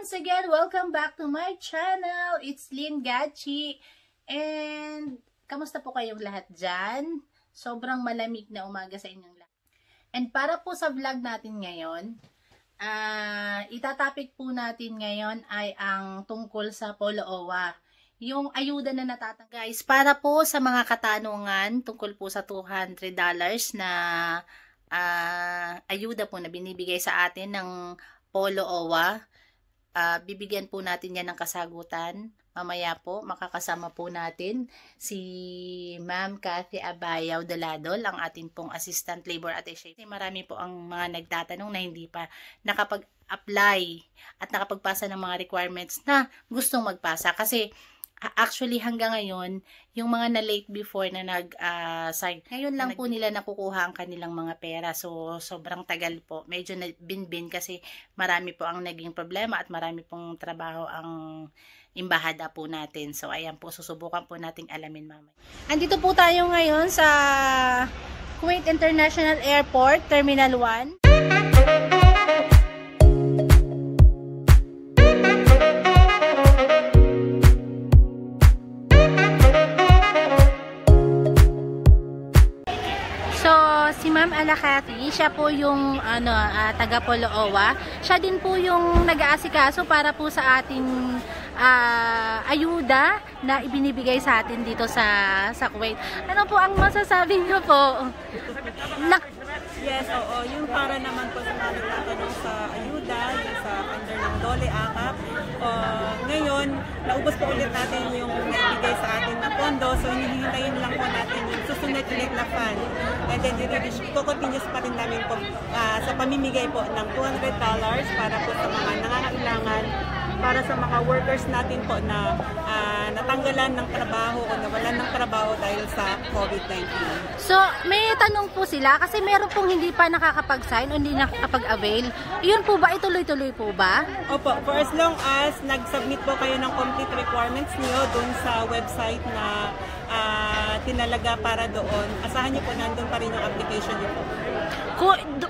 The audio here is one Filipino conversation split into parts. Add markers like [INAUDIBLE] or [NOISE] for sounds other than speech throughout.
once again, welcome back to my channel. It's Lynn Gachi. And, kamusta po kayong lahat dyan? Sobrang malamig na umaga sa inyong lahat. And para po sa vlog natin ngayon, uh, itatapik po natin ngayon ay ang tungkol sa Polo Owa. Yung ayuda na natatang. Guys, para po sa mga katanungan tungkol po sa $200 na uh, ayuda po na binibigay sa atin ng Polo Owa uh, bibigyan po natin yan ng kasagutan. Mamaya po, makakasama po natin si Ma'am Cathy Abayaw Daladol, ang ating pong Assistant Labor Attaché. Marami po ang mga nagtatanong na hindi pa nakapag-apply at nakapagpasa ng mga requirements na gustong magpasa. Kasi actually hanggang ngayon, yung mga na late before na nag-sign, uh, ngayon lang po nila nakukuha ang kanilang mga pera. So, sobrang tagal po. Medyo na bin-bin kasi marami po ang naging problema at marami pong trabaho ang imbahada po natin. So, ayan po, susubukan po nating alamin mamaya. Andito po tayo ngayon sa Kuwait International Airport, Terminal 1. Ma'am Alakati, siya po yung ano, uh, taga Poloowa. Siya din po yung nag-aasikaso para po sa ating uh, ayuda na ibinibigay sa atin dito sa sa Kuwait. Ano po ang masasabi niyo po? Na yes, oo. Yung para naman po sa mga nagtatanong sa ayuda, yung sa under ng Dole Akap. Uh, ngayon, naubos po ulit natin yung naibigay sa atin na pondo. So, hinihintayin lang po natin yung susunod ulit na fund. And then, i-continuous pa rin namin po uh, sa pamimigay po ng $200 para po sa mga nangangailangan para sa mga workers natin po na uh, natanggalan ng trabaho o nawalan ng trabaho dahil sa COVID-19. So, may tanong po sila kasi meron pong hindi pa nakakapag-sign o hindi nakakapag-avail. Iyon po ba, ituloy-tuloy po ba? Opo, for as long as nag-submit po kayo ng complete requirements niyo dun sa website na uh, tinalaga para doon, asahan niyo po nandun pa rin yung application niyo po.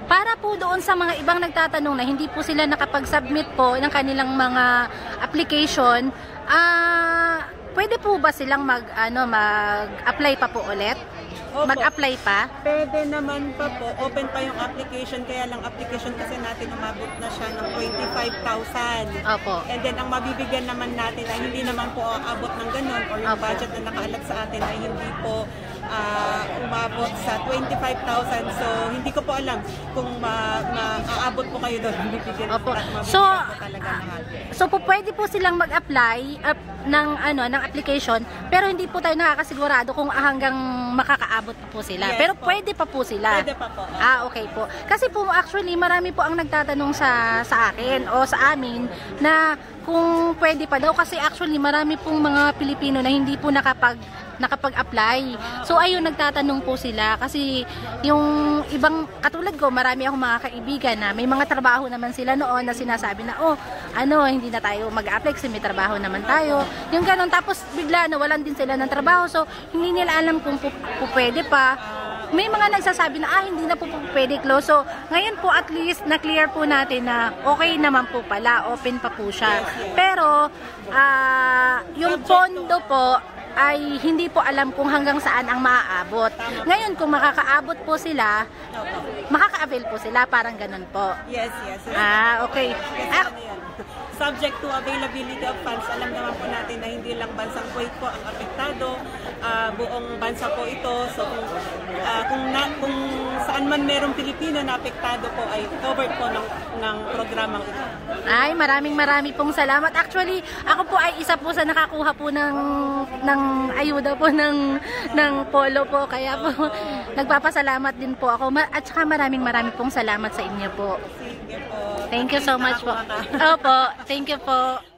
Para po doon sa mga ibang nagtatanong na hindi po sila nakapag-submit po ng kanilang mga application, ah uh, pwede po ba silang mag ano mag-apply pa po ulit? Mag-apply pa? Pwede naman pa po. Open pa yung application. Kaya lang application kasi natin umabot na siya ng 25,000. Opo. And then ang mabibigyan naman natin ay hindi naman po abot ng ganun or yung Opo. budget na nakaalat sa atin ay hindi po uh, umabot sa 25,000. So, hindi ko po alam kung maaabot ma po kayo doon. [LAUGHS] Opo. So, so po pwede po silang mag-apply uh, ng ano ng application pero hindi po tayo nakakasigurado kung hanggang makakaabot pa po sila. Yes, pero po. pwede pa po sila. Pwede pa po. Ah, okay po. Kasi po actually marami po ang nagtatanong sa sa akin o sa amin na kung pwede pa daw kasi actually marami pong mga Pilipino na hindi po nakapag nakapag-apply. So ayun, nagtatanong po sila kasi yung ibang, katulad ko, marami akong mga kaibigan na may mga trabaho naman sila noon na sinasabi na, oh, ano, hindi na tayo mag-apply kasi may trabaho naman tayo. Yung ganun, tapos bigla nawalan din sila ng trabaho. So hindi nila alam kung pwede pa may mga nagsasabi na ah hindi na po, po pwede close. So ngayon po at least na clear po natin na okay naman po pala, open pa po siya. Pero uh, yung pondo po ay hindi po alam kung hanggang saan ang maaabot. Ngayon, kung makakaabot po sila, makaka-avail po sila, parang ganun po. Yes, yes. Ah, okay. Ah, [LAUGHS] subject to availability of funds, alam naman po natin na hindi lang bansang Kuwait po ang apektado, uh, buong bansa po ito. So kung, uh, kung, na, kung saan man merong Pilipino na apektado po ay covered po ng, ng programang ito. Ay, maraming maraming pong salamat. Actually, ako po ay isa po sa nakakuha po ng, ng ayuda po ng, ng polo po. Kaya po, nagpapasalamat din po ako. At saka maraming maraming pong salamat sa inyo po. Thank you so much po. Opo, thank you po.